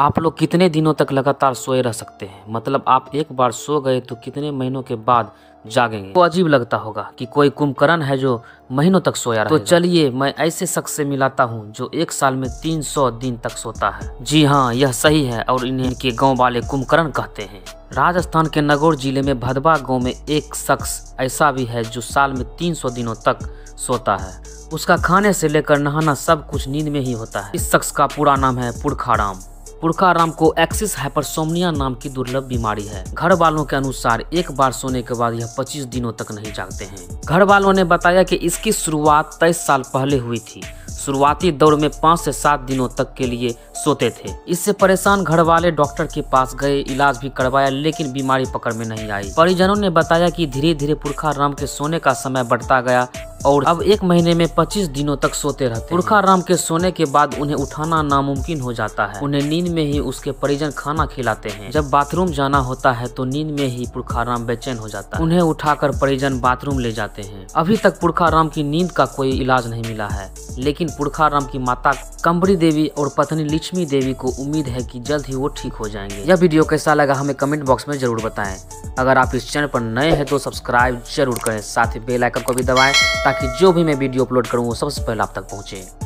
आप लोग कितने दिनों तक लगातार सोए रह सकते हैं? मतलब आप एक बार सो गए तो कितने महीनों के बाद जागेंगे? तो अजीब लगता होगा कि कोई कुंभकर्ण है जो महीनों तक सोया तो चलिए मैं ऐसे शख्स से मिलाता हूँ जो एक साल में 300 दिन तक सोता है। जी हाँ यह सही है और इन्हें के गाँव वाले कुंभकर्ण कहते हैं। राजस्थान के नगौर ज़िले में भदवा गाँव में एक शख्स ऐसा भी है जो साल में 300 दिनों तक सोता है। उसका खाने से लेकर नहाना सब कुछ नींद में ही होता है। इस शख्स का पूरा नाम है पुरखाराम। पुरखाराम को एक्सिस हाइपरसोमनिया नाम की दुर्लभ बीमारी है। घर वालों के अनुसार एक बार सोने के बाद यह 25 दिनों तक नहीं जागते हैं। घर वालों ने बताया कि इसकी शुरुआत तेईस साल पहले हुई थी। शुरुआती दौर में पाँच से सात दिनों तक के लिए सोते थे। इससे परेशान घर वाले डॉक्टर के पास गए, इलाज भी करवाया, लेकिन बीमारी पकड़ में नहीं आई। परिजनों ने बताया कि धीरे धीरे पुरखा राम के सोने का समय बढ़ता गया और अब एक महीने में 25 दिनों तक सोते रहते पुरखा राम के सोने के बाद उन्हें उठाना नामुमकिन हो जाता है। उन्हें नींद में ही उसके परिजन खाना खिलाते हैं। जब बाथरूम जाना होता है तो नींद में ही पुरखा राम बेचैन हो जाता है। उन्हें उठाकर परिजन बाथरूम ले जाते हैं। अभी तक पुरखा राम की नींद का कोई इलाज नहीं मिला है, लेकिन पुरखा राम की माता कंबरी देवी और पत्नी लक्ष्मी देवी को उम्मीद है कि जल्द ही वो ठीक हो जाएँगे। यह वीडियो कैसा लगा हमें कमेंट बॉक्स में ज़रूर बताएँ। अगर आप इस चैनल पर नए हैं तो सब्सक्राइब ज़रूर करें, साथ ही बेल आइकन को भी दबाएँ ताकि जो भी मैं वीडियो अपलोड करूँ वो सबसे पहले आप तक पहुँचे।